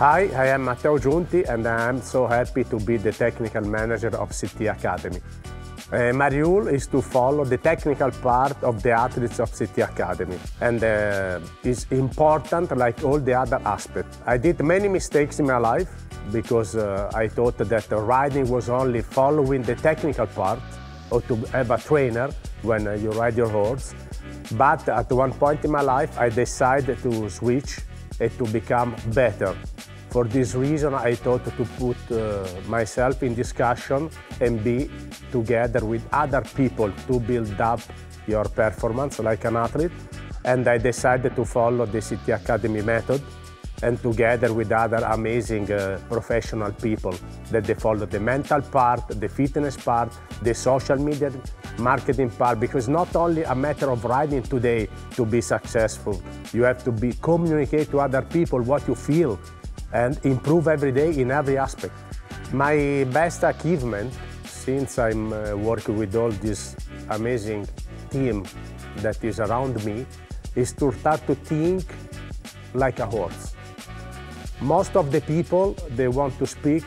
Hi, I am Matteo Giunti and I am so happy to be the technical manager of CT Academy. Uh, my rule is to follow the technical part of the athletes of CT Academy and uh, is important like all the other aspects. I did many mistakes in my life because uh, I thought that riding was only following the technical part or to have a trainer when you ride your horse. But at one point in my life, I decided to switch and to become better for this reason, I thought to put uh, myself in discussion and be together with other people to build up your performance like an athlete. And I decided to follow the CT Academy method and together with other amazing uh, professional people that they follow the mental part, the fitness part, the social media marketing part, because not only a matter of riding today to be successful, you have to be communicate to other people what you feel, and improve every day in every aspect. My best achievement, since I'm uh, working with all this amazing team that is around me, is to start to think like a horse. Most of the people, they want to speak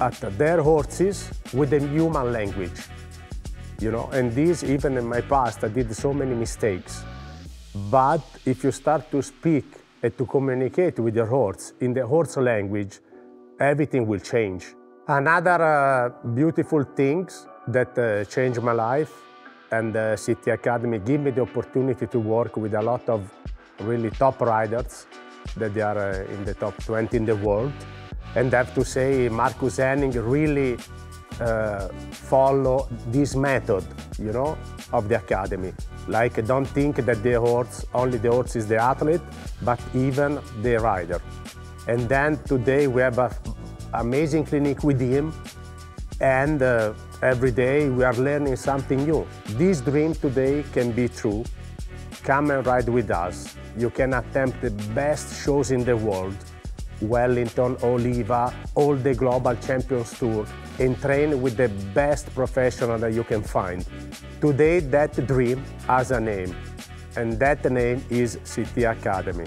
at their horses with a human language. You know, and this, even in my past, I did so many mistakes. But if you start to speak and to communicate with your horse in the horse language, everything will change. Another uh, beautiful things that uh, changed my life and the CT Academy gave me the opportunity to work with a lot of really top riders that they are uh, in the top 20 in the world. And I have to say, Marcus Ehning really uh, follow this method, you know, of the academy. Like, don't think that the horse, only the horse is the athlete, but even the rider. And then today we have an amazing clinic with him, and uh, every day we are learning something new. This dream today can be true. Come and ride with us. You can attempt the best shows in the world Wellington, Oliva, all the Global Champions Tour, and train with the best professional that you can find. Today, that dream has a name, and that name is CT Academy.